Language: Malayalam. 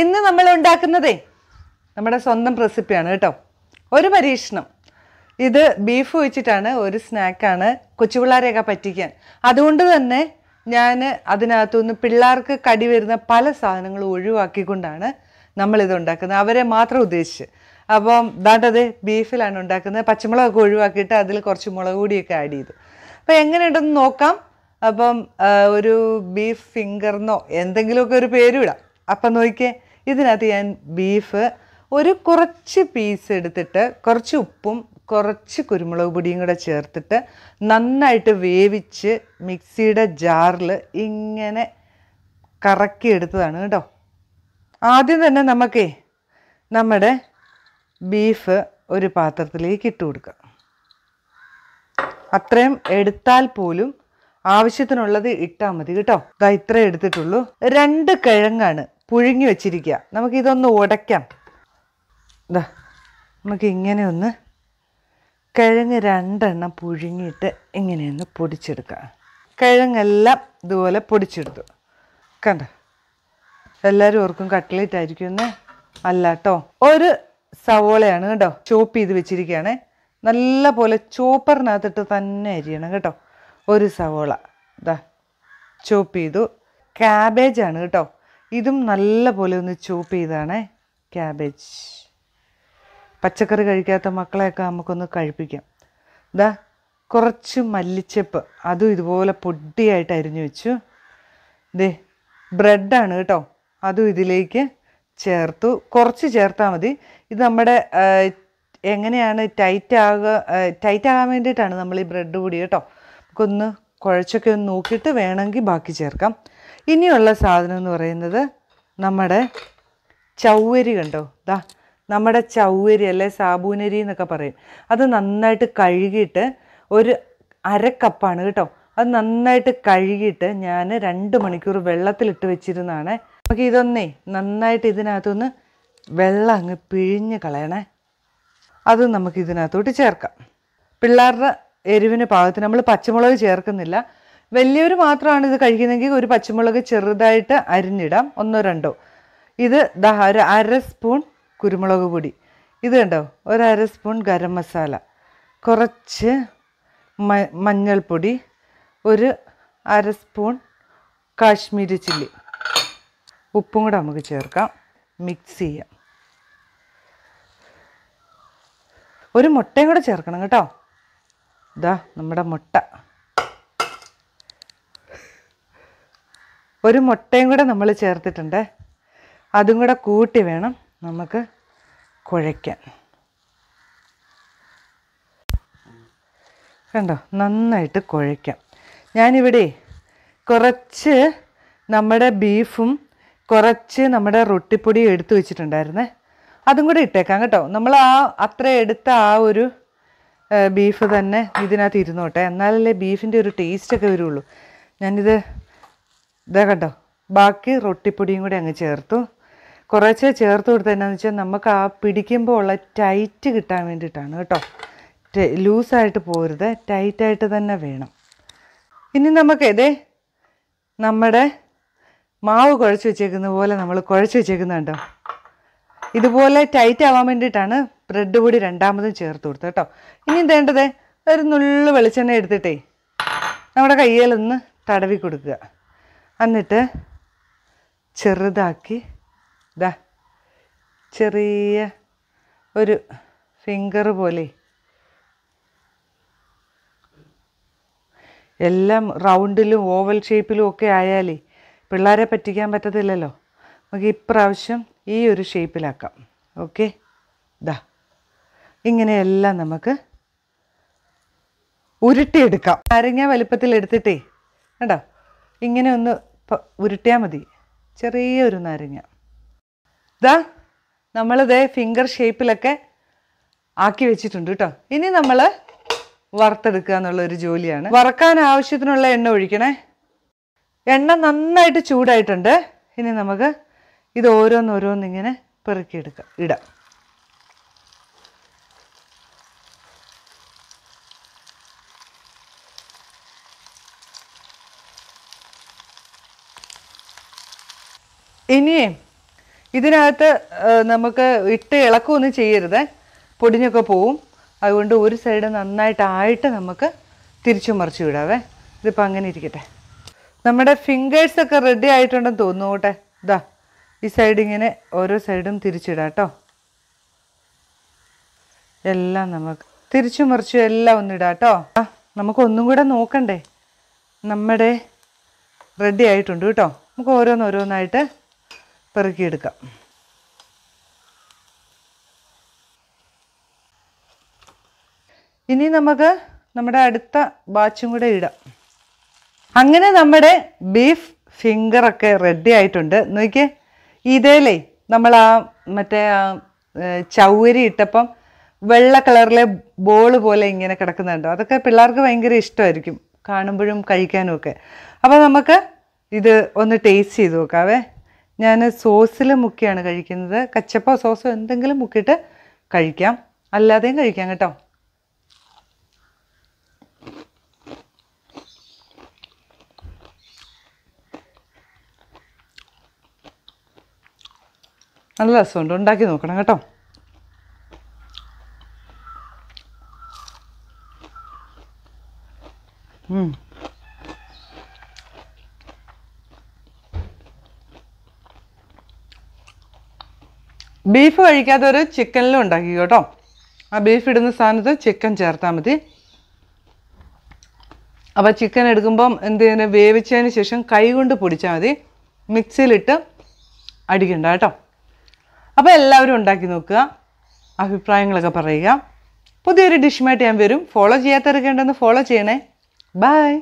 ഇന്ന് നമ്മൾ ഉണ്ടാക്കുന്നതേ നമ്മുടെ സ്വന്തം റെസിപ്പിയാണ് കേട്ടോ. ഒരു പരീക്ഷണം. ഇത് ബീഫ് വെച്ചിട്ടാണ് ഒരു സ്നാക്കാണ് കൊച്ചുപിള്ളേരെയൊക്കെ പറ്റിക്കാൻ. അതുകൊണ്ട് തന്നെ ഞാൻ അതിനകത്തുനിന്ന് പിള്ളേർക്ക് കടി വരുന്ന പല സാധനങ്ങളും ഒഴിവാക്കിക്കൊണ്ടാണ് നമ്മളിത് ഉണ്ടാക്കുന്നത്. അവരെ മാത്രം ഉദ്ദേശിച്ച്. അപ്പം ദാണ്ടത് ബീഫിലാണ് ഉണ്ടാക്കുന്നത്. പച്ചമുളകൊക്കെ ഒഴിവാക്കിയിട്ട് അതിൽ കുറച്ച് മുളക് പൊടിയൊക്കെ ആഡ് ചെയ്തു. അപ്പോൾ എങ്ങനെയുണ്ടെന്ന് നോക്കാം. അപ്പം ഒരു ബീഫ് ഫിംഗർന്നോ എന്തെങ്കിലുമൊക്കെ ഒരു പേരും ഇടാം അപ്പം നോക്കിയേ. ഇതിനകത്ത് ഞാൻ ബീഫ് ഒരു കുറച്ച് പീസ് എടുത്തിട്ട് കുറച്ച് ഉപ്പും കുറച്ച് കുരുമുളക് പൊടിയും കൂടെ ചേർത്തിട്ട് നന്നായിട്ട് വേവിച്ച് മിക്സിയുടെ ജാറിൽ ഇങ്ങനെ കറക്കി എടുത്തതാണ് കേട്ടോ. ആദ്യം തന്നെ നമുക്കേ നമ്മുടെ ബീഫ് ഒരു പാത്രത്തിലേക്ക് ഇട്ട് കൊടുക്കാം. അത്രയും എടുത്താൽ പോലും ആവശ്യത്തിനുള്ളത് ഇട്ടാൽ മതി കേട്ടോ. ഇതാ ഇത്രേ എടുത്തിട്ടുള്ളൂ. രണ്ട് കിഴങ്ങാണ് പുഴുങ്ങി വെച്ചിരിക്കുക നമുക്കിതൊന്ന് ഉടയ്ക്കാം. ഇതാ നമുക്ക് ഇങ്ങനെ ഒന്ന് കിഴങ്ങ് രണ്ടെണ്ണം പുഴുങ്ങിയിട്ട് ഇങ്ങനെയൊന്ന് പൊടിച്ചെടുക്കാം. കിഴങ്ങെല്ലാം ഇതുപോലെ പൊടിച്ചെടുത്തു. കണ്ട? എല്ലാവരും ഓർക്കും കട്ട്ലേറ്റ് ആയിരിക്കും എന്ന്. അല്ല കേട്ടോ ഒരു സവോളയാണ് കേട്ടോ ചോപ്പ് ചെയ്ത് വെച്ചിരിക്കുകയാണ് നല്ല പോലെ ചോപ്പറിനകത്തിട്ട് തന്നെ അരിയണം കേട്ടോ. ഒരു സവോള. ഇതാ ചോപ്പ് ചെയ്തു. ക്യാബേജാണ് കേട്ടോ. ഇതും നല്ല പോലെ ഒന്ന് ചോപ്പ് ചെയ്താണേ ക്യാബേജ്. പച്ചക്കറി കഴിക്കാത്ത മക്കളെയൊക്കെ നമുക്കൊന്ന് കഴിപ്പിക്കാം. ഇതാ കുറച്ച് മല്ലിച്ചപ്പ്. അതും ഇതുപോലെ പൊടിയായിട്ട് അരിഞ്ഞു വെച്ചു. ദേ ബ്രെഡാണ് കേട്ടോ. അതും ഇതിലേക്ക് ചേർത്തു. കുറച്ച് ചേർത്താൽ മതി. ഇത് നമ്മുടെ എങ്ങനെയാണ് ടൈറ്റ് ആകുക ടൈറ്റ് ആകാൻ വേണ്ടിയിട്ടാണ് നമ്മൾ ഈ ബ്രെഡ് കൂടി കേട്ടോ. നമുക്കൊന്ന് കുഴച്ചൊക്കെ ഒന്ന് നോക്കിയിട്ട് വേണമെങ്കിൽ ബാക്കി ചേർക്കാം. ഇനിയുള്ള സാധനം എന്ന് പറയുന്നത് നമ്മുടെ ചൗവരി കണ്ടോ? ദാ നമ്മുടെ ചൗവരി അല്ലെ? സാബൂനരി എന്നൊക്കെ പറയും. അത് നന്നായിട്ട് കഴുകിയിട്ട് ഒരു അരക്കപ്പാണ് കപ്പാണ് കേട്ടോ. അത് നന്നായിട്ട് കഴുകിയിട്ട് ഞാൻ രണ്ട് മണിക്കൂർ വെള്ളത്തിലിട്ട് വെച്ചിരുന്നതാണ്. നമുക്ക് ഇതൊന്നേ നന്നായിട്ട് ഇതിനകത്തുനിന്ന് വെള്ളം അങ്ങ് പിഴിഞ്ഞ് കളയണേ. അത് നമുക്ക് ഇതിനകത്തോട്ട് ചേർക്കാം. പിള്ളേരുടെ എരിവിന് പാകത്തിന് നമ്മൾ പച്ചമുളക് ചേർക്കുന്നില്ല. വലിയവർ മാത്രമാണ് ഇത് കഴിക്കുന്നതെങ്കിൽ ഒരു പച്ചമുളക് ചെറുതായിട്ട് അരിഞ്ഞിടാം. ഒന്നോ രണ്ടോ. ഇത് ഒരു അര സ്പൂൺ കുരുമുളക് പൊടി. ഇത് കണ്ടോ? ഒരു അര സ്പൂൺ ഗരം മസാല. കുറച്ച് മഞ്ഞൾപ്പൊടി. ഒരു അര സ്പൂൺ കാശ്മീരി ചില്ലി. ഉപ്പും കൂടെ നമുക്ക് ചേർക്കാം. മിക്സ് ചെയ്യാം. ഒരു മുട്ടയും കൂടെ ചേർക്കണം കേട്ടോ. ഇതാ നമ്മുടെ മുട്ട. ഒരു മുട്ടയും കൂടെ നമ്മൾ ചേർത്തിട്ടുണ്ട്. അതും കൂടെ കൂട്ടി വേണം നമുക്ക് കുഴയ്ക്കാൻ. കണ്ടോ നന്നായിട്ട് കുഴയ്ക്കാം. ഞാനിവിടെ കുറച്ച് നമ്മുടെ ബീഫും കുറച്ച് നമ്മുടെ റൊട്ടിപ്പൊടിയും എടുത്തു വെച്ചിട്ടുണ്ടായിരുന്നേ. അതും കൂടെ ഇട്ടേക്കാം കേട്ടോ. നമ്മൾ ആ അത്ര എടുത്ത ആ ഒരു ബീഫ് തന്നെ ഇതിനകത്ത് ഇരുന്നോട്ടെ എന്നാലല്ലേ ബീഫിന്റെ ഒരു ടേസ്റ്റൊക്കെ വരുള്ളൂ. ഞാനിത് ഇതാ കണ്ടോ ബാക്കി റൊട്ടിപ്പൊടിയും കൂടി അങ്ങ് ചേർത്തു. കുറച്ച് ചേർത്ത് കൊടുത്ത് എന്നാന്ന് വെച്ചാൽ നമുക്ക് ആ പിടിക്കുമ്പോൾ ഉള്ള ടൈറ്റ് കിട്ടാൻ വേണ്ടിയിട്ടാണ് കേട്ടോ. ലൂസായിട്ട് പോരുത് ടൈറ്റായിട്ട് തന്നെ വേണം. ഇനി നമുക്ക് ഇതേ നമ്മുടെ മാവ് കുഴച്ച് വെച്ചേക്കുന്ന പോലെ നമ്മൾ കുഴച്ച് വെച്ചേക്കുന്നുണ്ടോ. ഇതുപോലെ ടൈറ്റ് ആവാൻ വേണ്ടിയിട്ടാണ് ബ്രെഡ് പൊടി രണ്ടാമതും ചേർത്ത് കൊടുത്തു കേട്ടോ. ഇനി വേണ്ടത്? ഒരു നുള്ളു വെളിച്ചെണ്ണ എടുത്തിട്ടേ നമ്മുടെ കയ്യിലൊന്ന് തടവി കൊടുക്കുക. എന്നിട്ട് ചെറുതാക്കി ഇതാ ചെറിയ ഒരു ഫിംഗർ പോലെ എല്ലാം റൗണ്ടിലും ഓവൽ ഷേപ്പിലും ഒക്കെ ആയാലേ പിള്ളേരെ പറ്റിക്കാൻ പറ്റത്തില്ലല്ലോ. നമുക്ക് ഇപ്രാവശ്യം ഈ ഒരു ഷേപ്പിലാക്കാം. ഓക്കെ? ദാ. ഇങ്ങനെയെല്ലാം നമുക്ക് ഉരുട്ടിയെടുക്കാം. നാരങ്ങ വലുപ്പത്തിൽ എടുത്തിട്ടേ കേട്ടോ ഇങ്ങനെ ഒന്ന് ഉരുട്ടിയാൽ മതി. ചെറിയൊരു നാരങ്ങ. ഇതാ നമ്മളിതേ ഫിംഗർ ഷേപ്പിലൊക്കെ ആക്കി വെച്ചിട്ടുണ്ട് കേട്ടോ. ഇനി നമ്മൾ വറുത്തെടുക്കുക എന്നുള്ള ഒരു ജോലിയാണ്. വറക്കാൻ ആവശ്യത്തിനുള്ള എണ്ണ ഒഴിക്കണേ. എണ്ണ നന്നായിട്ട് ചൂടായിട്ടുണ്ട്. ഇനി നമുക്ക് ഇത് ഓരോന്നോരോന്നിങ്ങനെ പെറുക്കിയെടുക്കാം. ഇടാം. ഇനിയേ ഇതിനകത്ത് നമുക്ക് ഇട്ട് ഇളക്കുകയൊന്നും ചെയ്യരുത്. പൊടിഞ്ഞൊക്കെ പോവും. അതുകൊണ്ട് ഒരു സൈഡ് നന്നായിട്ടായിട്ട് നമുക്ക് തിരിച്ചു മറിച്ച് വിടാവേ. ഇതിപ്പോൾ അങ്ങനെ ഇരിക്കട്ടെ. നമ്മുടെ ഫിംഗേഴ്സൊക്കെ റെഡി ആയിട്ടുണ്ടെന്ന് തോന്നുന്നു കേട്ടെ. ഇതാ ഈ സൈഡ് ഇങ്ങനെ ഓരോ സൈഡും തിരിച്ചിടാം കേട്ടോ. എല്ലാം നമുക്ക് തിരിച്ചു മറിച്ചു എല്ലാം ഒന്നിടാം കേട്ടോ. ആ നമുക്ക് ഒന്നും കൂടെ നോക്കണ്ടേ. നമ്മുടെ റെഡി ആയിട്ടുണ്ട് കേട്ടോ. നമുക്ക് ഓരോന്നോരോന്നായിട്ട് പെറുക്കിയെടുക്കാം. ഇനി നമുക്ക് നമ്മുടെ അടുത്ത ബാച്ചും കൂടെ ഇടാം. അങ്ങനെ നമ്മുടെ ബീഫ് ഫിംഗറൊക്കെ റെഡി ആയിട്ടുണ്ട്. നോക്കിയേ ഇതേലേ നമ്മൾ ആ മറ്റേ ആ ചൗരി ഇട്ടപ്പം വെള്ള കളറിലെ ബോൾ പോലെ ഇങ്ങനെ കിടക്കുന്നുണ്ടോ. അതൊക്കെ പിള്ളേർക്ക് ഭയങ്കര ഇഷ്ടമായിരിക്കും കാണുമ്പോഴും കഴിക്കാനും ഒക്കെ. അപ്പോൾ നമുക്ക് ഇത് ഒന്ന് ടേസ്റ്റ് ചെയ്ത് നോക്കാവേ. ഞാൻ സോസിൽ മുക്കിയാണ് കഴിക്കുന്നത്. കച്ചപ്പോ സോസോ എന്തെങ്കിലും മുക്കിയിട്ട് കഴിക്കാം. അല്ലാതെയും കഴിക്കാം കേട്ടോ. നല്ല രസമുണ്ട്. ഉണ്ടാക്കി നോക്കണം കേട്ടോ. ഉം. ബീഫ് കഴിക്കാത്തവർ ചിക്കനിലും ഉണ്ടാക്കി കേട്ടോ. ആ ബീഫ് ഇടുന്ന സ്ഥാനത്ത് ചിക്കൻ ചേർത്താൽ മതി. അപ്പോൾ ചിക്കൻ എടുക്കുമ്പം എന്ത് ചെയ്യുന്നത് വേവിച്ചതിന് ശേഷം കൈ കൊണ്ട് പൊടിച്ചാൽ മതി. മിക്സിയിലിട്ട് അടിക്കണ്ട കേട്ടോ. അപ്പോൾ എല്ലാവരും ഉണ്ടാക്കി നോക്കുക. അഭിപ്രായങ്ങളൊക്കെ പറയുക. പുതിയൊരു ഡിഷുമായിട്ട് ഞാൻ വരും. ഫോളോ ചെയ്യാത്തവരൊക്കെ ഉണ്ടെന്ന് ഫോളോ ചെയ്യണേ. ബൈ